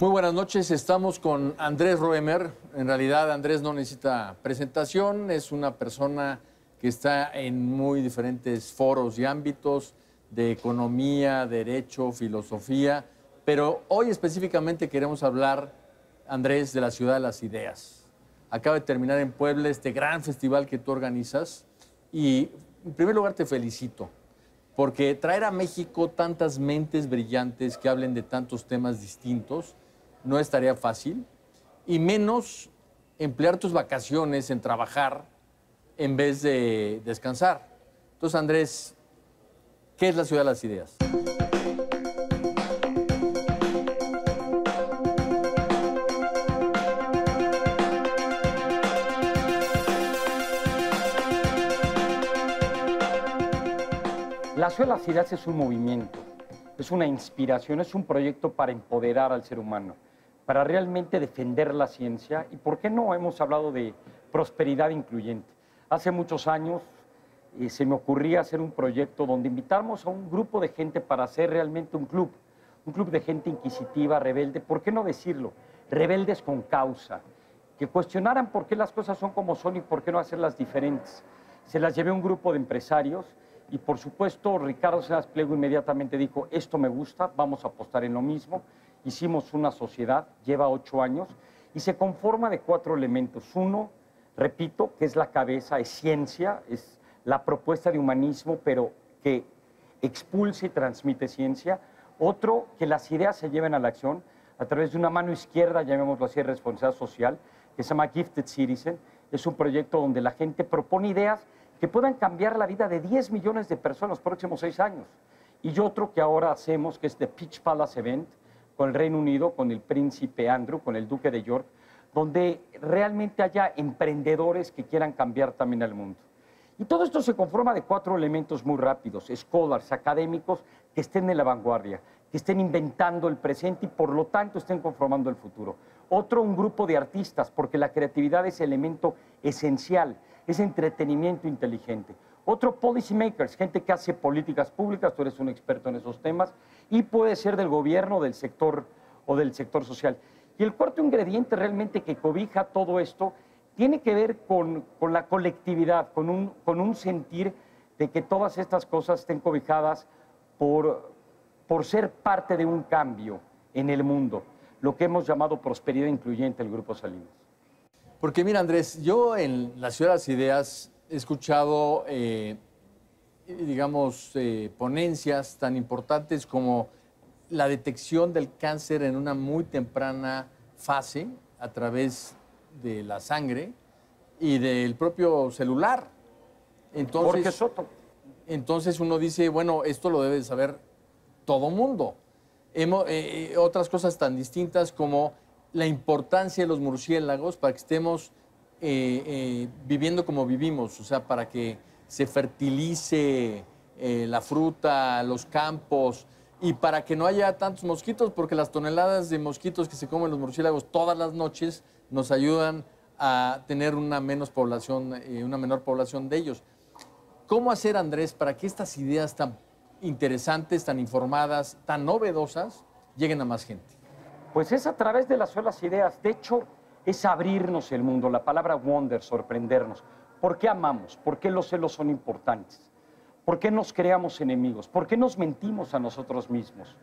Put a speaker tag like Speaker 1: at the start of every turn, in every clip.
Speaker 1: Muy buenas noches, estamos con Andrés Roemer. En realidad Andrés no necesita presentación, es una persona que está en muy diferentes foros y ámbitos de economía, derecho, filosofía, pero hoy específicamente queremos hablar, Andrés, de la ciudad de las ideas. Acaba de terminar en Puebla este gran festival que tú organizas y en primer lugar te felicito, porque traer a México tantas mentes brillantes que hablen de tantos temas distintos no es tarea fácil, y menos emplear tus vacaciones en trabajar en vez de descansar. Entonces, Andrés, ¿qué es la ciudad de las ideas?
Speaker 2: La ciudad de las ideas es un movimiento, es una inspiración, es un proyecto para empoderar al ser humano para realmente defender la ciencia y, ¿por qué no? Hemos hablado de prosperidad incluyente. Hace muchos años eh, se me ocurría hacer un proyecto donde invitamos a un grupo de gente para hacer realmente un club, un club de gente inquisitiva, rebelde, ¿por qué no decirlo? Rebeldes con causa, que cuestionaran por qué las cosas son como son y por qué no hacerlas diferentes. Se las llevé a un grupo de empresarios y por supuesto Ricardo Senas Pliego inmediatamente dijo, esto me gusta, vamos a apostar en lo mismo hicimos una sociedad, lleva ocho años, y se conforma de cuatro elementos. Uno, repito, que es la cabeza, es ciencia, es la propuesta de humanismo, pero que expulsa y transmite ciencia. Otro, que las ideas se lleven a la acción a través de una mano izquierda, llamémoslo así, responsabilidad social, que se llama Gifted Citizen. Es un proyecto donde la gente propone ideas que puedan cambiar la vida de 10 millones de personas los próximos seis años. Y otro que ahora hacemos, que es The Pitch Palace Event, con el Reino Unido, con el príncipe Andrew, con el duque de York, donde realmente haya emprendedores que quieran cambiar también el mundo. Y todo esto se conforma de cuatro elementos muy rápidos, scholars, académicos que estén en la vanguardia, que estén inventando el presente y por lo tanto estén conformando el futuro. Otro, un grupo de artistas, porque la creatividad es elemento esencial, es entretenimiento inteligente. Otro, policy makers, gente que hace políticas públicas, tú eres un experto en esos temas, y puede ser del gobierno, del sector o del sector social. Y el cuarto ingrediente realmente que cobija todo esto tiene que ver con, la colectividad, con un, con un sentir de que todas estas cosas estén cobijadas por, por ser parte de un cambio en el mundo, lo que hemos llamado prosperidad incluyente el Grupo Salinas.
Speaker 1: Porque mira, Andrés, yo en la Ciudad de las Ideas he escuchado eh, digamos, eh, ponencias tan importantes como la detección del cáncer en una muy temprana fase a través de la sangre y del propio celular. Entonces, entonces uno dice, bueno, esto lo debe saber todo mundo. Hemos, eh, otras cosas tan distintas como la importancia de los murciélagos para que estemos viviendo como vivimos, o sea, para que se fertilice eh, la fruta, los campos, y para que no haya tantos mosquitos, porque las toneladas de mosquitos que se comen los murciélagos todas las noches nos ayudan a tener una, menos población, eh, una menor población de ellos. ¿Cómo hacer, Andrés, para que estas ideas tan interesantes, tan informadas, tan novedosas, lleguen a más gente?
Speaker 2: Pues es a través de las solas ideas. De hecho, es abrirnos el mundo. La palabra wonder, sorprendernos. ¿Por qué amamos? ¿Por qué los celos son importantes? ¿Por qué nos creamos enemigos? ¿Por qué nos mentimos a nosotros mismos?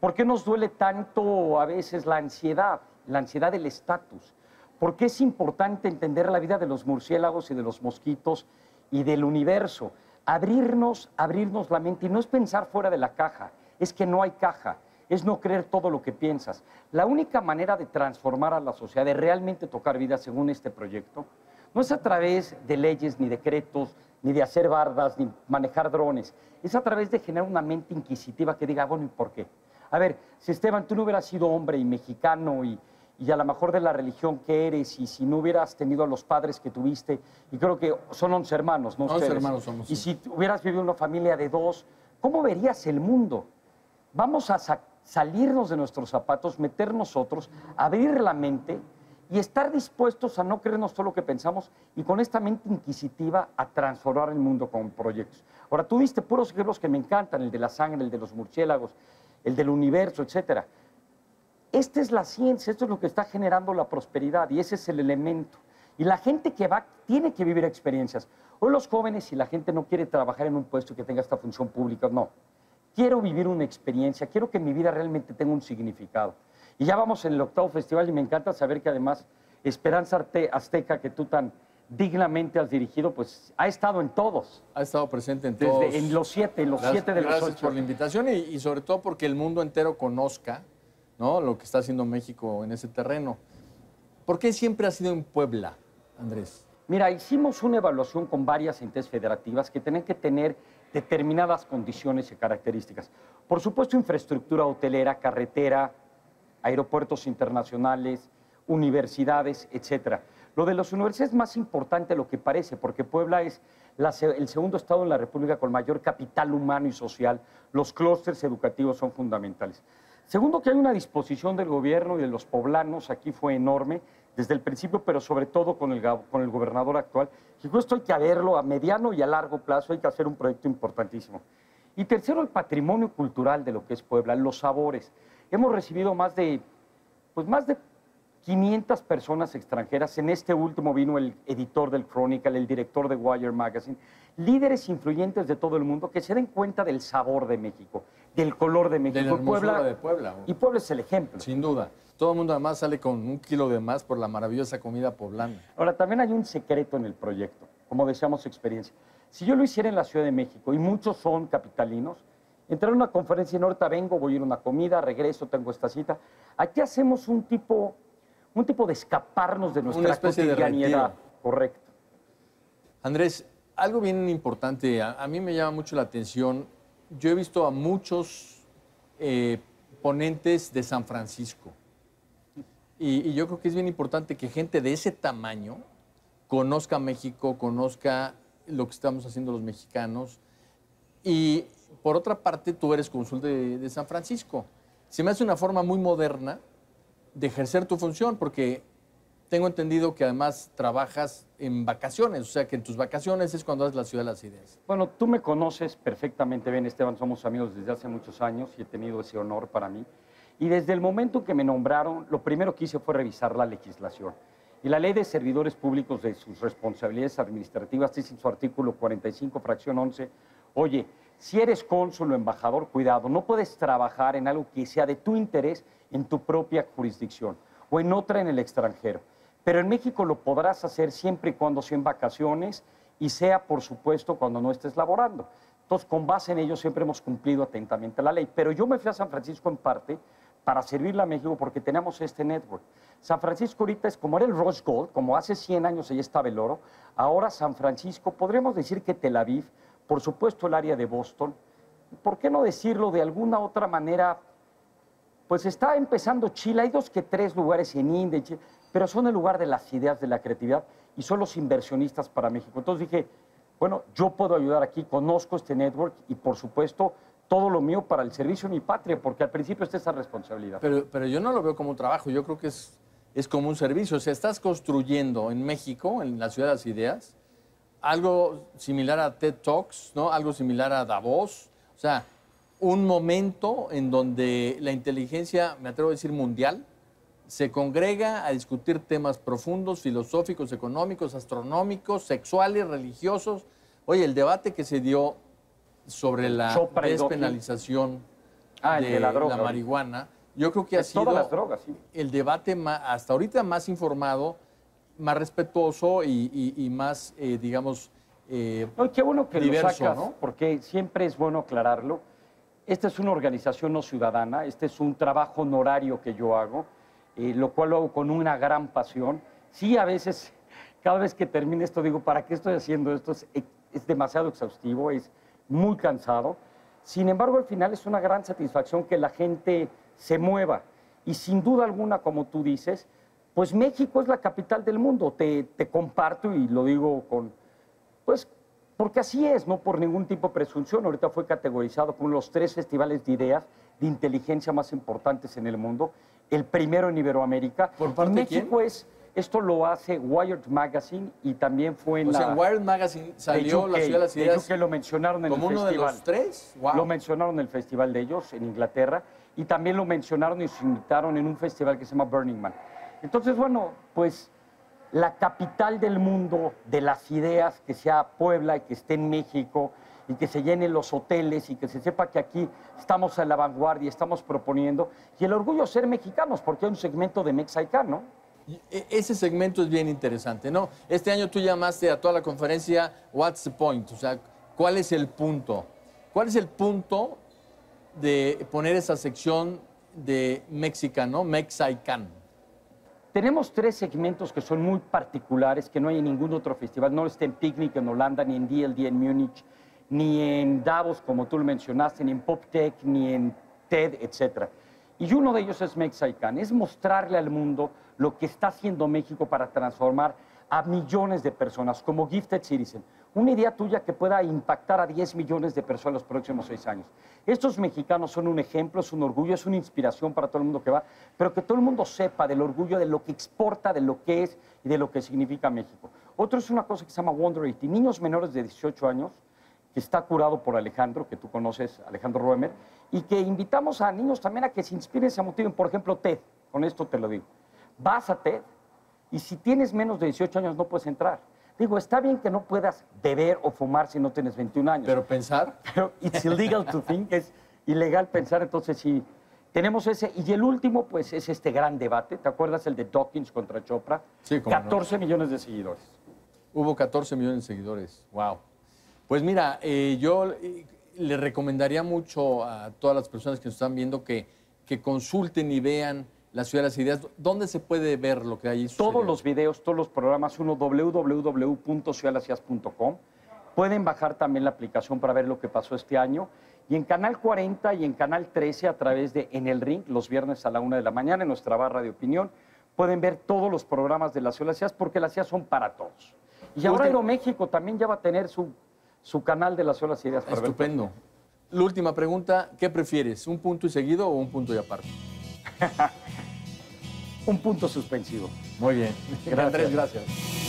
Speaker 2: ¿Por qué nos duele tanto a veces la ansiedad, la ansiedad del estatus? ¿Por qué es importante entender la vida de los murciélagos y de los mosquitos y del universo? Abrirnos, abrirnos la mente y no es pensar fuera de la caja, es que no hay caja, es no creer todo lo que piensas. La única manera de transformar a la sociedad, de realmente tocar vida según este proyecto, no es a través de leyes, ni decretos, ni de hacer bardas, ni manejar drones. Es a través de generar una mente inquisitiva que diga, bueno, ¿y por qué? A ver, si Esteban, tú no hubieras sido hombre y mexicano y, a lo mejor de la religión que eres, y si no hubieras tenido a los padres que tuviste, y creo que son 11 hermanos, ¿no?
Speaker 1: 11 hermanos somos.
Speaker 2: Y si hubieras vivido una familia de dos, ¿cómo verías el mundo? Vamos a salirnos de nuestros zapatos, meter nosotros, abrir la mente y estar dispuestos a no creernos todo lo que pensamos y con esta mente inquisitiva a transformar el mundo con proyectos. Ahora, tú viste puros ejemplos que me encantan, el de la sangre, el de los murciélagos, el del universo, etc. esta es la ciencia, esto es lo que está generando la prosperidad y ese es el elemento. Y la gente que va tiene que vivir experiencias. Hoy los jóvenes, si la gente no quiere trabajar en un puesto que tenga esta función pública, no. Quiero vivir una experiencia, quiero que mi vida realmente tenga un significado. Y ya vamos en el octavo festival y me encanta saber que además Esperanza Azteca, que tú tan dignamente has dirigido, pues ha estado en todos.
Speaker 1: Ha estado presente en
Speaker 2: Desde,
Speaker 1: todos.
Speaker 2: En los siete, en los
Speaker 1: Gracias-
Speaker 2: siete de los
Speaker 1: gracias
Speaker 2: ocho.
Speaker 1: por la invitación y, y sobre todo porque el mundo entero conozca ¿no? lo que está haciendo México en ese terreno. ¿Por qué siempre ha sido en Puebla, Andrés?
Speaker 2: Mira, hicimos una evaluación con varias entidades federativas que tienen que tener determinadas condiciones y características. Por supuesto, infraestructura hotelera, carretera, aeropuertos internacionales, universidades, etcétera. Lo de las universidades es más importante de lo que parece, porque Puebla es el segundo estado en la República con mayor capital humano y social. Los clústeres educativos son fundamentales. Segundo, que hay una disposición del gobierno y de los poblanos, aquí fue enorme desde el principio, pero sobre todo con el, gobernador actual. Dijo, esto hay que verlo a mediano y a largo plazo, hay que hacer un proyecto importantísimo. Y tercero, el patrimonio cultural de lo que es Puebla, los sabores. Hemos recibido más de, pues más de 500 personas extranjeras. En este último vino el editor del Chronicle, el director de Wire Magazine, líderes influyentes de todo el mundo que se den cuenta del sabor de México, del color de México.
Speaker 1: De la hermosura de Puebla.
Speaker 2: Y Puebla es el ejemplo.
Speaker 1: Sin duda. Todo el mundo además sale con un kilo de más por la maravillosa comida poblana.
Speaker 2: Ahora, también hay un secreto en el proyecto, como decíamos, experiencia. Si yo lo hiciera en la Ciudad de México, y muchos son capitalinos, entrar a una conferencia en ahorita vengo, voy a ir a una comida, regreso, tengo esta cita. Aquí hacemos un tipo, un tipo de escaparnos de nuestra
Speaker 1: especie
Speaker 2: cotidianidad. Correcto.
Speaker 1: Andrés, algo bien importante, a, a mí me llama mucho la atención. Yo he visto a muchos eh, ponentes de San Francisco. Y, yo creo que es bien importante que gente de ese tamaño conozca México, conozca lo que estamos haciendo los mexicanos. Y por otra parte, tú eres cónsul de, de San Francisco. Se me hace una forma muy moderna de ejercer tu función, porque tengo entendido que además trabajas en vacaciones, o sea que en tus vacaciones es cuando haces la ciudad de las ideas.
Speaker 2: Bueno, tú me conoces perfectamente bien, Esteban, somos amigos desde hace muchos años y he tenido ese honor para mí. Y desde el momento que me nombraron, lo primero que hice fue revisar la legislación. Y la ley de servidores públicos de sus responsabilidades administrativas dice en su artículo 45, fracción 11, oye, si eres cónsul o embajador, cuidado, no puedes trabajar en algo que sea de tu interés en tu propia jurisdicción o en otra en el extranjero. Pero en México lo podrás hacer siempre y cuando sea en vacaciones y sea, por supuesto, cuando no estés laborando. Entonces, con base en ello, siempre hemos cumplido atentamente la ley. Pero yo me fui a San Francisco en parte para servirle a México porque tenemos este network. San Francisco ahorita es como era el Rose Gold, como hace 100 años allí estaba el oro. Ahora San Francisco, podríamos decir que Tel Aviv, por supuesto el área de Boston. ¿Por qué no decirlo de alguna otra manera? Pues está empezando Chile, hay dos que tres lugares en India, en Chile, pero son el lugar de las ideas, de la creatividad y son los inversionistas para México. Entonces dije, bueno, yo puedo ayudar aquí, conozco este network y por supuesto todo lo mío para el servicio de mi patria, porque al principio está esa responsabilidad.
Speaker 1: Pero, pero yo no lo veo como un trabajo, yo creo que es, es como un servicio. O sea, estás construyendo en México, en la ciudad de las ideas, algo similar a TED Talks, ¿no? Algo similar a Davos. O sea, un momento en donde la inteligencia, me atrevo a decir mundial, se congrega a discutir temas profundos, filosóficos, económicos, astronómicos, sexuales, religiosos. Oye, el debate que se dio sobre la
Speaker 2: Chopra
Speaker 1: despenalización
Speaker 2: Ah,
Speaker 1: de,
Speaker 2: de la droga.
Speaker 1: marihuana, yo creo que ha sido
Speaker 2: todas las drogas, sí.
Speaker 1: el debate hasta ahorita más informado, más respetuoso y, y- y más, eh, digamos, eh,
Speaker 2: No, qué bueno que
Speaker 1: diverso,
Speaker 2: lo sacas,
Speaker 1: ¿no?
Speaker 2: porque siempre es bueno aclararlo. Esta es una organización no ciudadana, este es un trabajo honorario que yo hago, lo cual lo hago con una gran pasión. Sí, a veces, cada vez que termine esto, digo, ¿para qué estoy haciendo esto? Es, es demasiado exhaustivo, es muy cansado. Sin embargo, al final es una gran satisfacción que la gente se mueva. Y sin duda alguna, como tú dices, pues México es la capital del mundo. Te, te comparto y lo digo con, pues porque así es, no por ningún tipo de presunción. Ahorita fue categorizado como los tres festivales de ideas de inteligencia más importantes en el mundo. El primero en Iberoamérica.
Speaker 1: ¿Por parte
Speaker 2: México es Esto lo hace Wired Magazine y también fue en
Speaker 1: O
Speaker 2: la...
Speaker 1: sea, en Wired Magazine salió la
Speaker 2: UK,
Speaker 1: ciudad de las
Speaker 2: de
Speaker 1: ideas
Speaker 2: UK lo mencionaron en
Speaker 1: como
Speaker 2: el
Speaker 1: uno de
Speaker 2: festival.
Speaker 1: los tres. Wow.
Speaker 2: Lo mencionaron en el festival de ellos en Inglaterra y también lo mencionaron y se invitaron en un festival que se llama Burning Man. Entonces, bueno, pues la capital del mundo de las ideas, que sea Puebla y que esté en México y que se llenen los hoteles y que se sepa que aquí estamos a la vanguardia, estamos proponiendo. Y el orgullo de ser mexicanos, porque hay un segmento de Mexican, ¿no?
Speaker 1: E- Ese segmento es bien interesante, ¿no? Este año tú llamaste a toda la conferencia What's the point? O sea, ¿cuál es el punto? ¿Cuál es el punto de poner esa sección de mexicano, mexican?
Speaker 2: Tenemos tres segmentos que son muy particulares, que no hay en ningún otro festival. No está en Picnic en Holanda, ni en DLD en Múnich, ni en Davos, como tú lo mencionaste, ni en PopTech, ni en TED, etc. Y uno de ellos es Mexican, es mostrarle al mundo lo que está haciendo México para transformar a millones de personas, como Gifted Citizen. Una idea tuya que pueda impactar a 10 millones de personas los próximos seis años. Estos mexicanos son un ejemplo, es un orgullo, es una inspiración para todo el mundo que va, pero que todo el mundo sepa del orgullo de lo que exporta, de lo que es y de lo que significa México. Otro es una cosa que se llama Wonder 80, niños menores de 18 años, que está curado por Alejandro, que tú conoces, Alejandro Roemer, y que invitamos a niños también a que se inspiren, se motiven. Por ejemplo, TED, con esto te lo digo. Vas a TED y si tienes menos de 18 años no puedes entrar. Digo, está bien que no puedas beber o fumar si no tienes 21 años.
Speaker 1: Pero pensar,
Speaker 2: Pero it's illegal to think, es ilegal pensar, entonces sí. Tenemos ese, y el último, pues, es este gran debate. ¿Te acuerdas el de Dawkins contra Chopra?
Speaker 1: Sí, cómo no.
Speaker 2: 14 millones de seguidores.
Speaker 1: hubo 14 millones de seguidores. Wow. Pues mira, eh, yo eh, le recomendaría mucho a todas las personas que nos están viendo que, que consulten y vean la Ciudad de las Ideas. ¿Dónde se puede ver lo que hay?
Speaker 2: Todos los videos, todos los programas, uno www.ciudadelacias.com. Pueden bajar también la aplicación para ver lo que pasó este año. Y en Canal 40 y en Canal 13 a través de En el Ring, los viernes a la una de la mañana, en nuestra barra de opinión, pueden ver todos los programas de la Ciudad de las Ideas porque las ideas son para todos. Y ahora Aeroméxico también ya va a tener su, su canal de las Ideas. para ver
Speaker 1: Estupendo. La última pregunta, ¿qué prefieres? ¿Un punto y seguido o un punto y aparte?
Speaker 2: Un punto suspensivo.
Speaker 1: Muy bien.
Speaker 2: Gracias.
Speaker 1: Andrés, gracias.